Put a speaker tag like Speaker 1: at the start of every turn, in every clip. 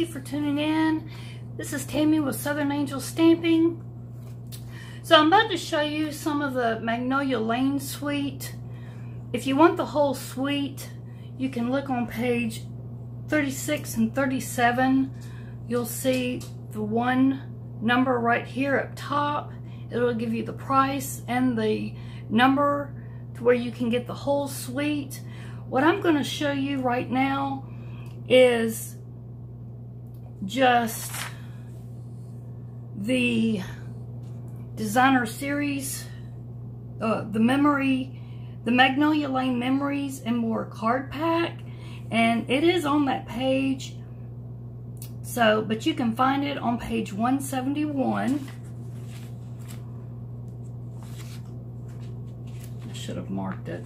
Speaker 1: you for tuning in. This is Tammy with Southern Angels Stamping. So I'm about to show you some of the Magnolia Lane suite. If you want the whole suite, you can look on page 36 and 37. You'll see the one number right here up top. It'll give you the price and the number to where you can get the whole suite. What I'm going to show you right now is just the designer series, uh, the memory, the Magnolia Lane Memories and More card pack. And it is on that page. So, but you can find it on page 171. I should have marked it.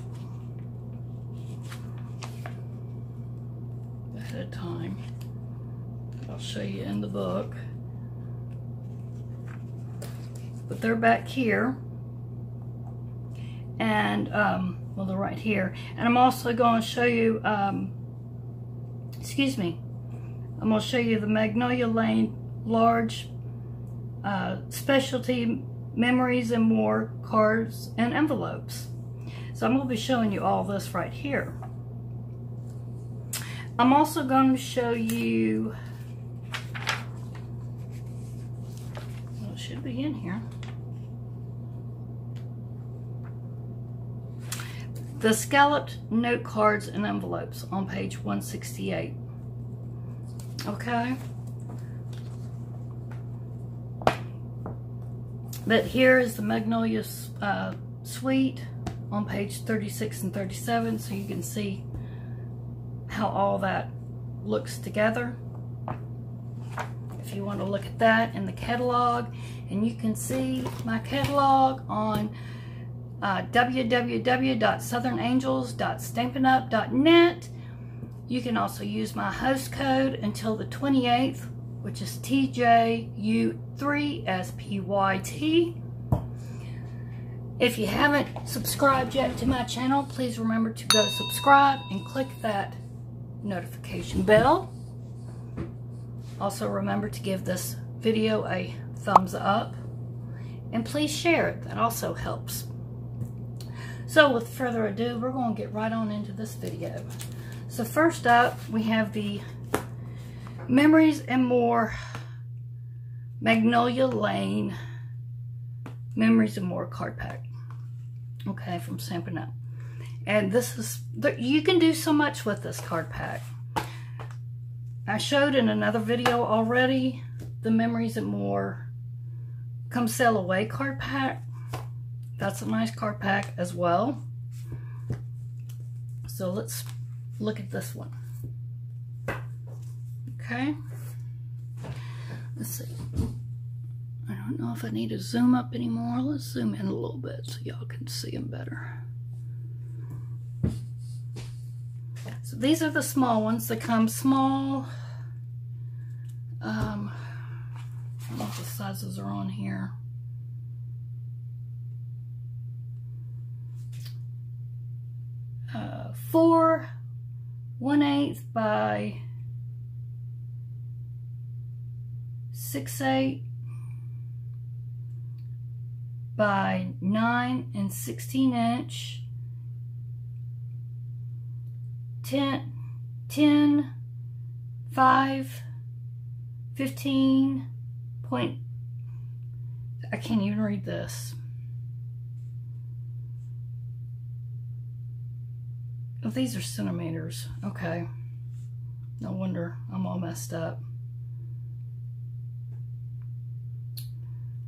Speaker 1: ahead of time. I'll show you in the book. But they're back here. And, um, well, they're right here. And I'm also going to show you, um, excuse me, I'm going to show you the Magnolia Lane large uh, specialty memories and more cards and envelopes. So I'm going to be showing you all this right here. I'm also going to show you, well, it be in here. The scalloped note cards and envelopes on page 168. Okay. But here is the Magnolia uh, Suite on page 36 and 37 so you can see how all that looks together. If you want to look at that in the catalog, and you can see my catalog on uh, www.southernangels.stampinup.net. You can also use my host code until the 28th, which is TJU3SPYT. If you haven't subscribed yet to my channel, please remember to go subscribe and click that notification bell. Also remember to give this video a thumbs up and please share it. That also helps. So with further ado, we're going to get right on into this video. So first up, we have the Memories and More Magnolia Lane Memories and More card pack. Okay, from Stampin' Up. And this is, you can do so much with this card pack. I showed in another video already the Memories and More Come Sail Away card pack. That's a nice card pack as well. So let's look at this one. Okay. Let's see. I don't know if I need to zoom up anymore. Let's zoom in a little bit so y'all can see them better. These are the small ones that come small. Um, I don't know if the sizes are on here. Uh, four, one eighth by six eight by nine and 16 inch 10, 10 5, 15 point, I can't even read this. Oh, these are centimeters. Okay. No wonder I'm all messed up.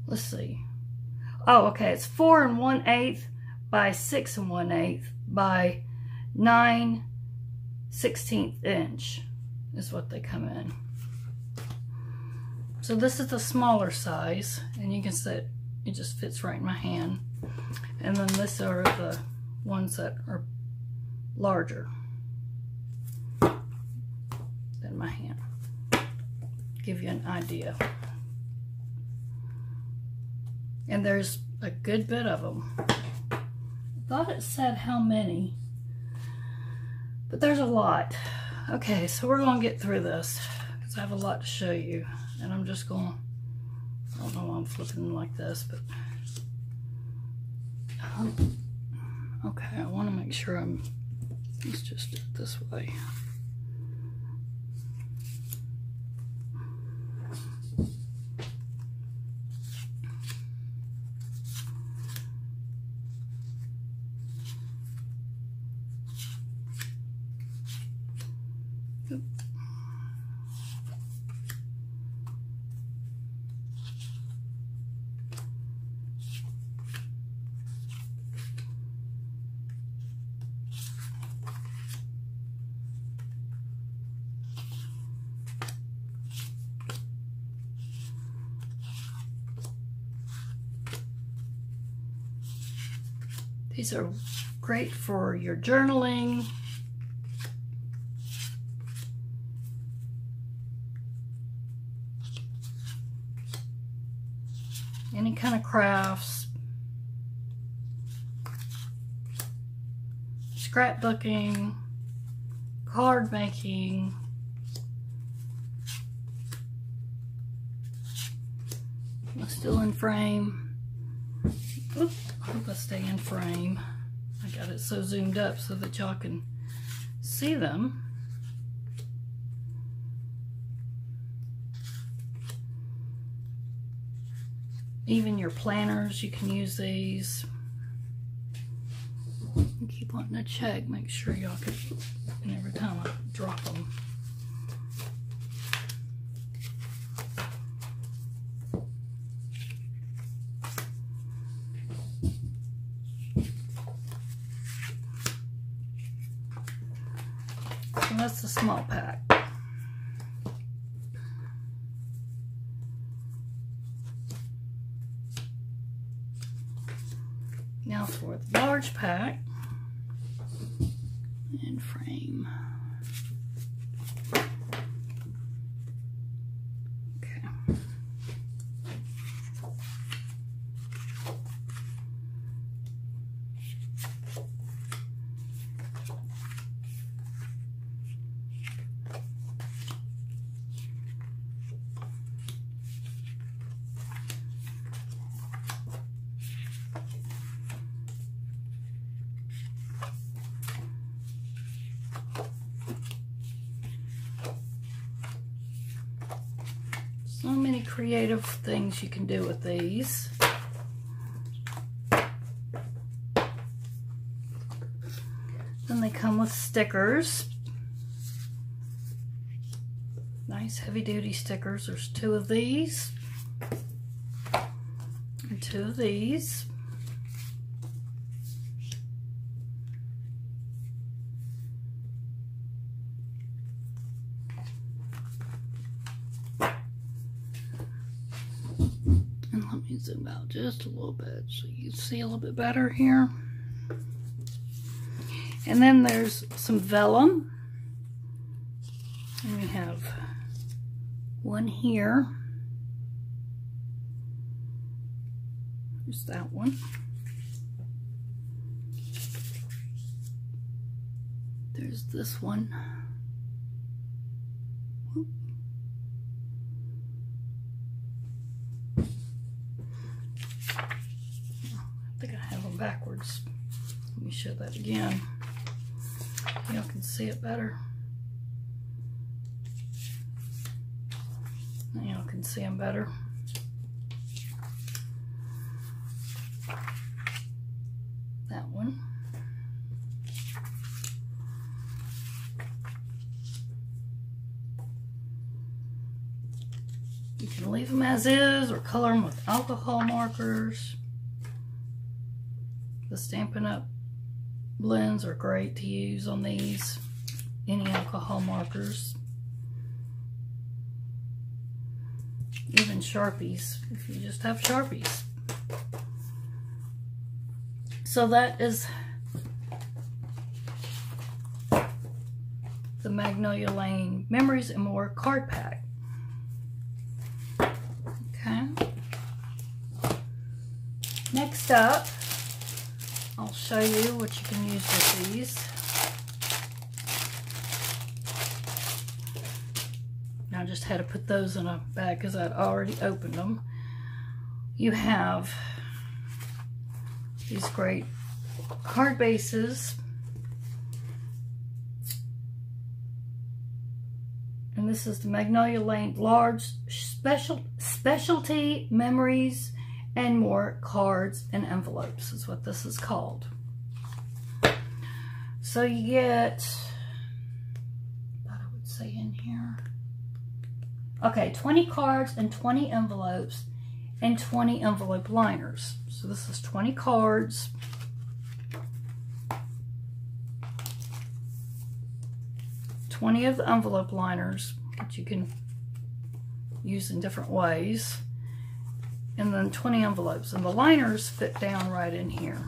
Speaker 1: Let's see. Oh, okay. It's 4 and 1 eighth by 6 and 1 eighth by 9 16th inch is what they come in. So this is the smaller size, and you can see it, just fits right in my hand. And then this are the ones that are larger than my hand. Give you an idea. And there's a good bit of them. I thought it said how many. But there's a lot. Okay, so we're going to get through this because I have a lot to show you. And I'm just going to, I don't know why I'm flipping like this, but. Um, okay, I want to make sure I'm, let's just do it this way. These are great for your journaling. Any kind of crafts. Scrapbooking. Card making. Still in frame. Oops. I hope I stay in frame. I got it so zoomed up so that y'all can see them. Even your planners, you can use these. keep wanting to check, make sure y'all can, and every time I drop them. that's the small pack. Now for the large pack and frame. So many creative things you can do with these. Then they come with stickers. Nice heavy duty stickers. There's two of these. And two of these. zoom out just a little bit so you can see a little bit better here. And then there's some vellum. And we have one here. There's that one. There's this one. Backwards. Let me show that again. Y'all can see it better. Y'all can see them better. That one. You can leave them as is or color them with alcohol markers. The Stampin' Up! blends are great to use on these. Any alcohol markers. Even Sharpies, if you just have Sharpies. So that is the Magnolia Lane Memories and More card pack. Okay. Next up, I'll show you what you can use with these. Now just had to put those in a bag because I'd already opened them. You have these great card bases. And this is the Magnolia Lane Large Special Specialty Memories and More Cards and Envelopes is what this is called. So you get, what I would say in here. Okay, 20 cards and 20 envelopes and 20 envelope liners. So this is 20 cards. Twenty of the envelope liners that you can use in different ways. And then 20 envelopes. And the liners fit down right in here.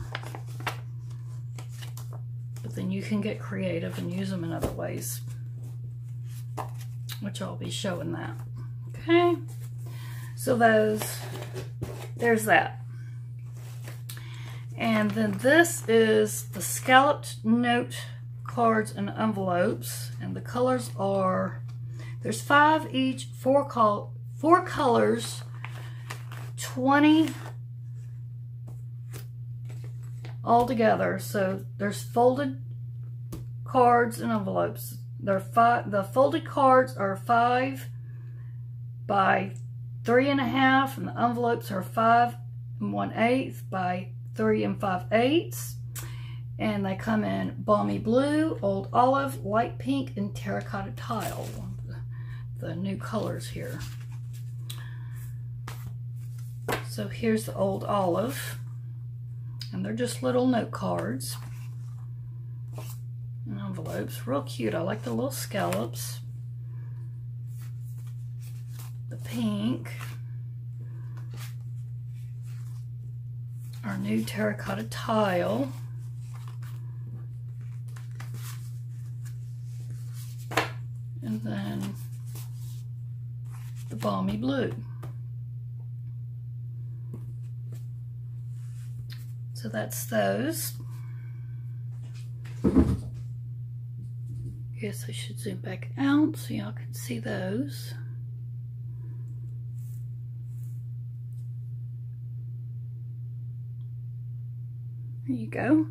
Speaker 1: But then you can get creative and use them in other ways. Which I'll be showing that. Okay. So those, there's that. And then this is the scalloped note cards and envelopes. And the colors are, there's five each, four, col four colors, 20 all together. So there's folded cards and envelopes. They're five, the folded cards are five by three and a half, and the envelopes are five and one eighth by three and five eighths. And they come in balmy blue, old olive, light pink, and terracotta tile. The new colors here. So here's the old olive. And they're just little note cards and envelopes. Real cute. I like the little scallops The pink. Our new terracotta tile. And then the balmy blue. So that's those. Guess I should zoom back out so y'all can see those. There you go.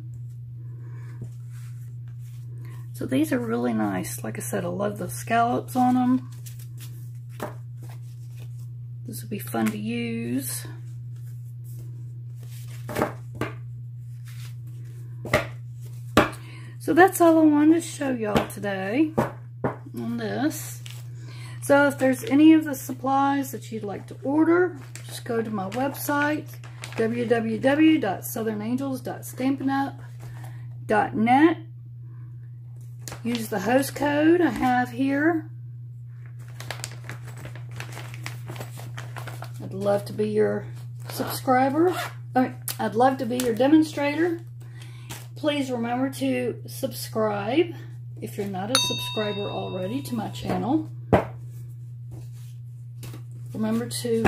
Speaker 1: So these are really nice. Like I said, I love the scallops on them. This will be fun to use. So that's all I wanted to show y'all today on this. So if there's any of the supplies that you'd like to order, just go to my website, www.southernangels.stampinup.net. Use the host code I have here. I'd love to be your subscriber. I'd love to be your demonstrator. Please remember to subscribe if you're not a subscriber already to my channel. Remember to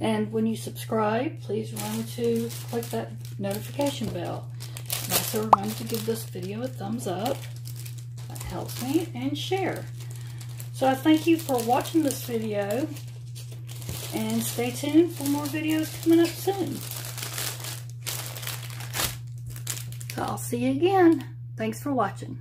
Speaker 1: and when you subscribe, please remember to click that notification bell. And also remember to give this video a thumbs up. That helps me. And share. So I thank you for watching this video. And stay tuned for more videos coming up soon. So I'll see you again. Thanks for watching.